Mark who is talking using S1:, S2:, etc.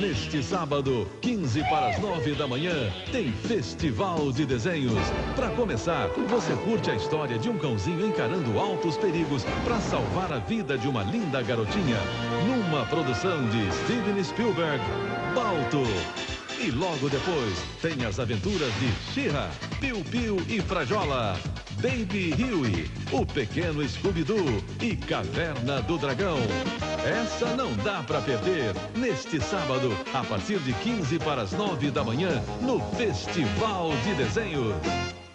S1: Neste sábado, 15 para as 9 da manhã, tem Festival de Desenhos. Para começar, você curte a história de um cãozinho encarando altos perigos para salvar a vida de uma linda garotinha. Numa produção de Steven Spielberg, Balto. E logo depois, tem as aventuras de Shira, Piu Piu e Frajola. Baby Huey, o pequeno Scooby-Doo e Caverna do Dragão. Essa não dá para perder neste sábado, a partir de 15 para as 9 da manhã, no Festival de Desenhos.